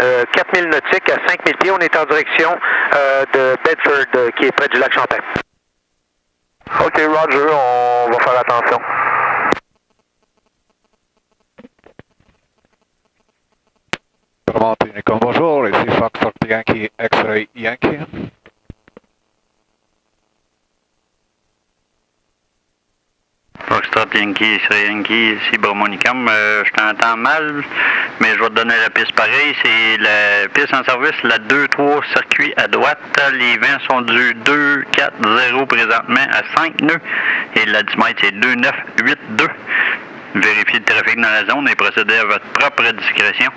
euh, 4000 nautiques à 5000 pieds. On est en direction euh, de Bedford, euh, qui est près du lac Champlain. OK, Roger, on va faire attention. Bonjour, ici Foxtrot Yankee X-Ray Yankee. Foxtrot Yankee, Yankee, ici Bromonicam. Euh, je t'entends mal, mais je vais te donner la piste pareil. C'est la piste en service, la 2-3 circuit à droite. Les vents sont du 2-4-0 présentement à 5 nœuds. Et l'altimètre, c'est 2-9-8-2. Vérifiez le trafic dans la zone et procédez à votre propre discrétion.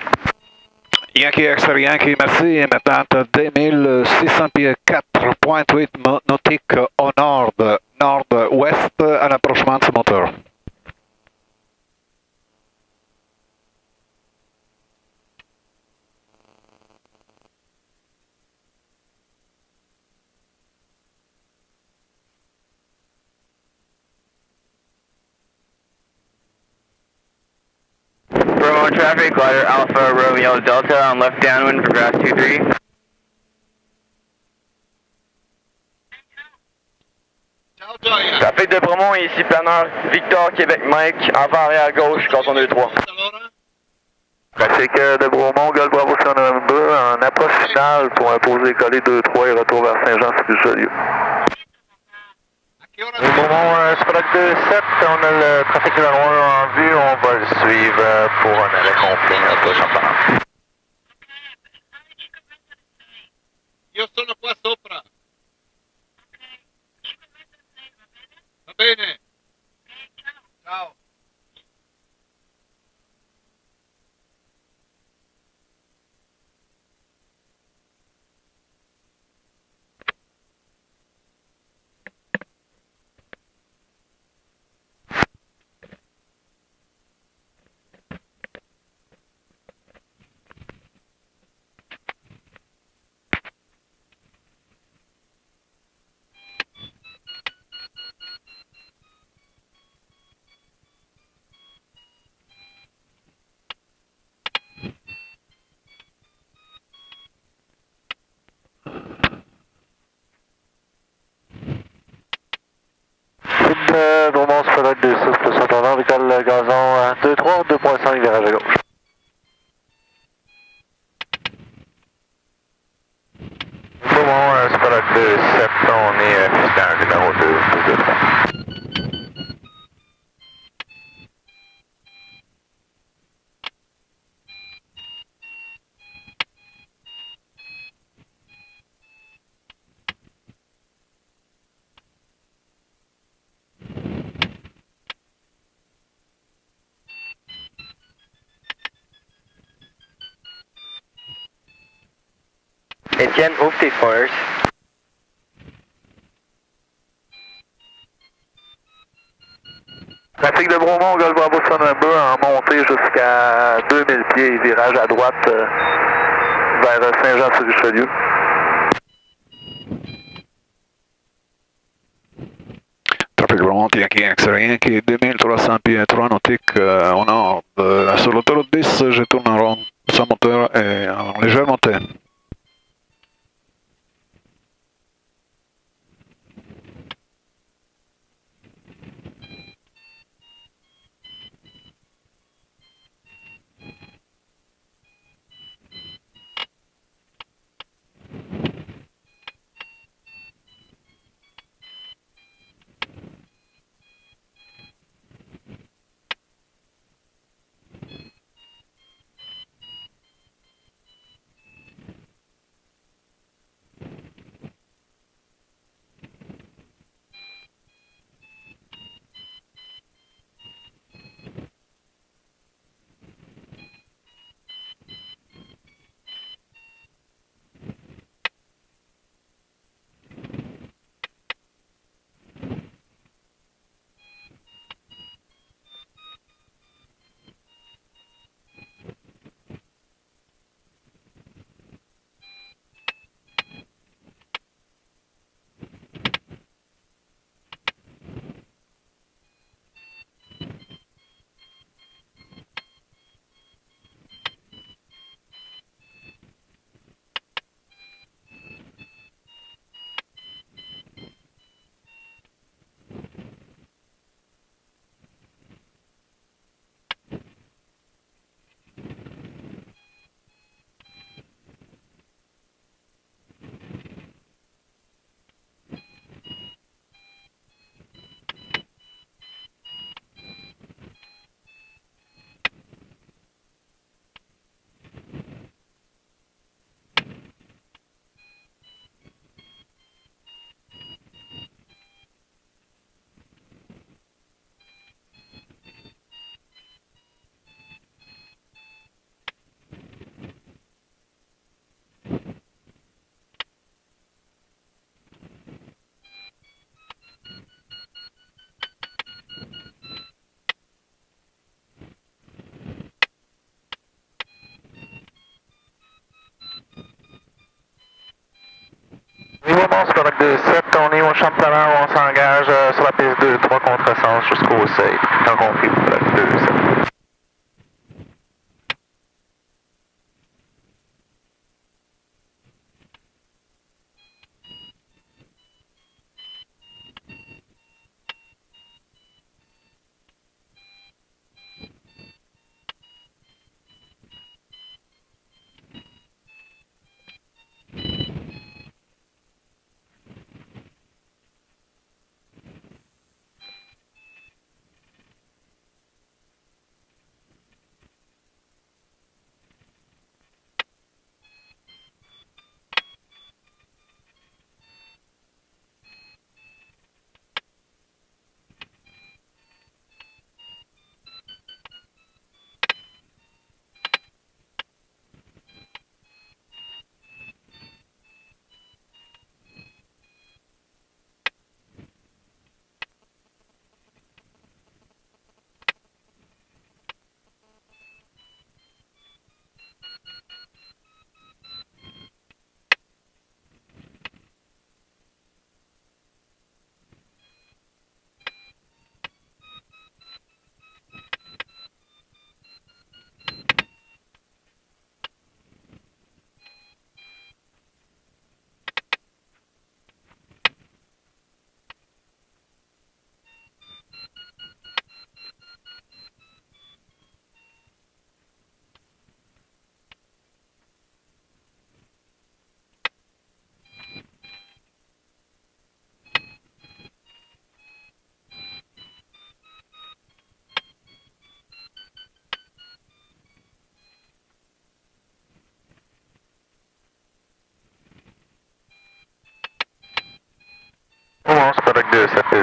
Yankee X-Ray Yankee, merci. Et maintenant, 2600 pieds 4.8 nautiques au nord, nord-ouest l'approchement de ce moteur. Vermont traffic, glider Alpha Romeo Delta on left downwind for grass 23. Trafic de Bromont, ici planeur Victor Québec Mike, avant arrière gauche, canton 2-3. Trafic euh, de Bromont, Golf Bravo sur en approche finale pour imposer coller 2-3 et retour vers Saint-Jean-sur-Richelieu. Bromont, euh, Sprat 2-7, on a le trafic numéro 1 en vue, on va le suivre euh, pour un arrêt complet à Champagne. Bene. 2 souffle 100 en, Vicole Gazon 2-3, 2.5 virage à gauche. Etienne, ouvre tes foyers. Trafic de Bromont, Golf Bravo November, en montée jusqu'à 2000 pieds, virage à droite euh, vers Saint-Jean-sur-Richelieu. Trafic Vermont Yankee X-Ray Yankee, 2300 pieds 3 nautiques euh, au nord. Euh, sur l'autoroute 10, je tourne en rond. Son moteur est en légère montée. Bromont, Spark 27, on est au champ de on s'engage euh, sur la piste 2, 3 contresens jusqu'au seuil, tant qu'on fait 2, 7.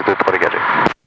De sa piste de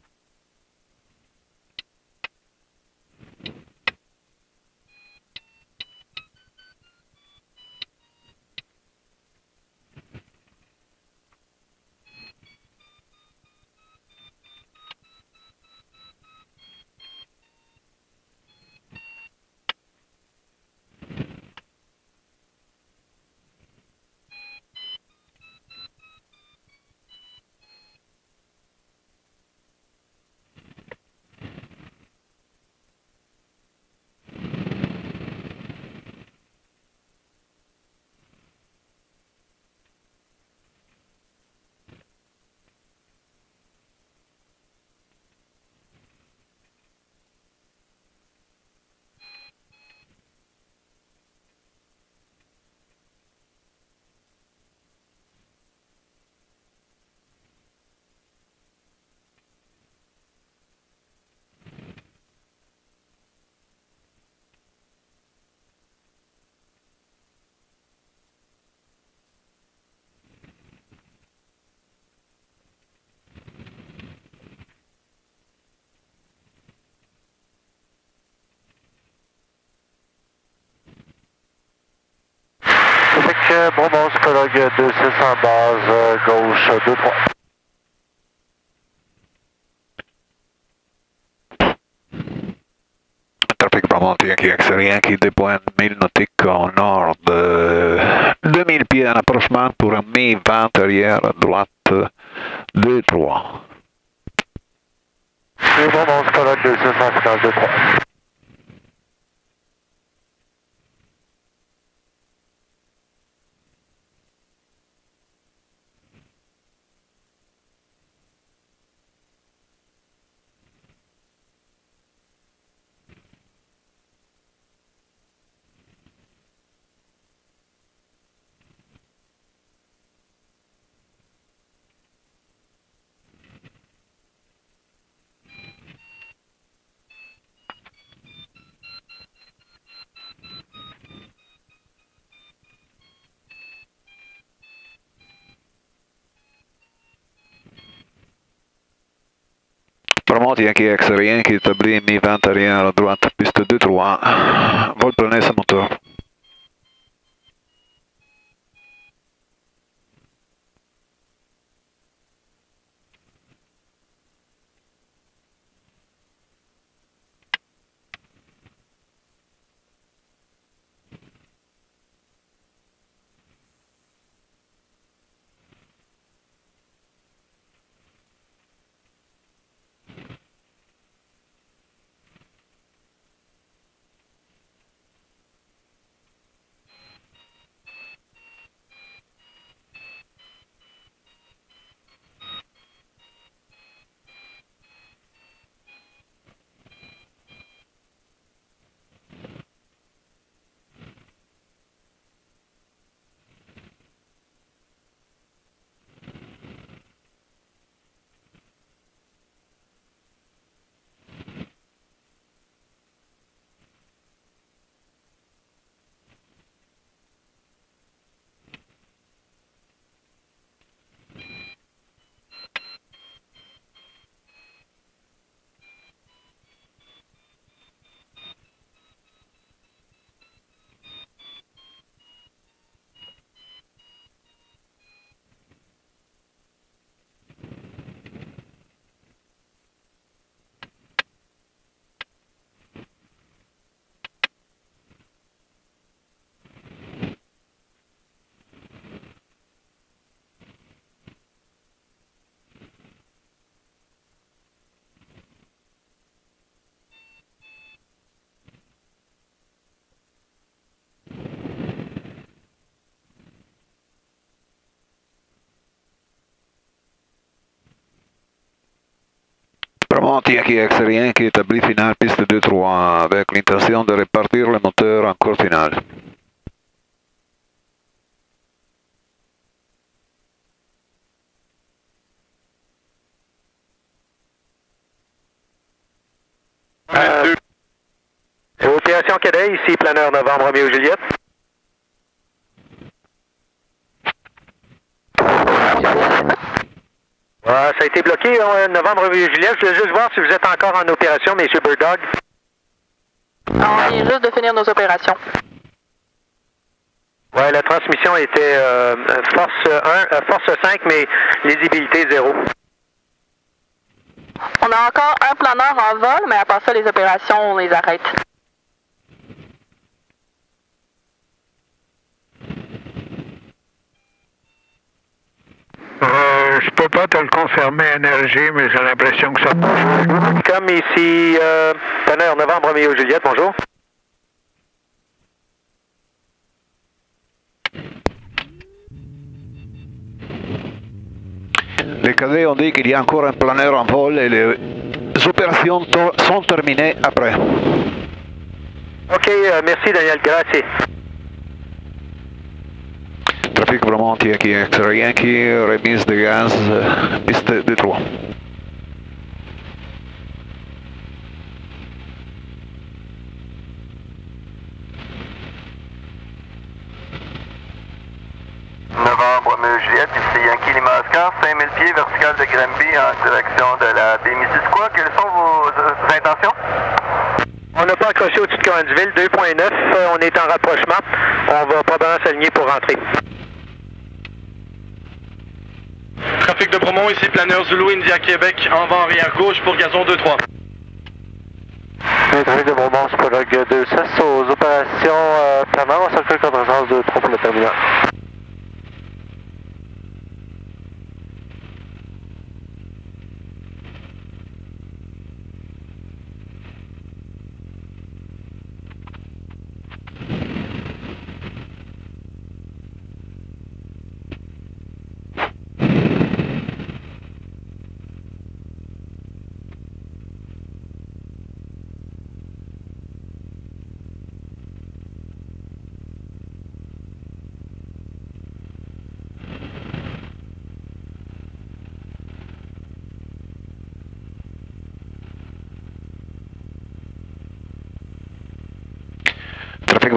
Euh, bon Bromance, prologue 2-6 en base, euh, gauche 2-3. Trafic Bramonti, Yankee X, Yankee 2.000 nautiques au nord, euh, 2000 pieds en approchement pour un mi-20 arrière droite 2-3. Bromance, prologue 2-6 en 2-3. Montien qui X, rien qui établit mi 21 à droite, piste 2-3, vol planer ce moteur. Bromont, Yankee X-Rien qui établit finale piste 2-3 avec l'intention de répartir le moteur en cours finale. Euh, opération Cadet, ici planeur novembre Romeo Juliette. Ça a été bloqué, euh, novembre Juliette. Je veux juste voir si vous êtes encore en opération, messieurs Bird On vient juste de finir nos opérations. Ouais, la transmission était euh, force 1, euh, force 5, mais lisibilité 0. On a encore un planeur en vol, mais à part ça, les opérations, on les arrête. Euh, je peux pas te le confirmer, énergie, mais j'ai l'impression que ça bouge. Comme ici, euh, Tonnerre, novembre, Romeo Juliette, bonjour. Les cadets ont dit qu'il y a encore un planeur en vol et les opérations sont terminées après. Ok, euh, merci Daniel, grazie. Trafic vraiment Yankee X-Ray Yankee, remise de gaz, piste de 3. Novembre, Juliette, ici Yankee Lima Oscar, 5000 pieds vertical de Granby en direction de la B-Missisquoi. Quelles sont vos, euh, intentions? On n'a pas accroché au-dessus de Coransville, 2.9, euh, on est en rapprochement. On va probablement s'aligner pour rentrer. Trafic de Bromont, ici planeur Zulu India Québec, en vent arrière gauche pour gazon 2-3. Trafic de Bromont, Spolog 2-6 aux opérations euh, planeur, on circule contre 2-3 pour le terminal.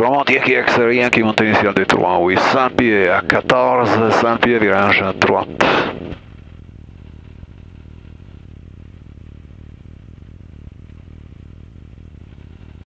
Vraiment Yankee X-Ray Yankee monte initial de 3, oui, 100 pieds à 14, 100 pieds virage à droite.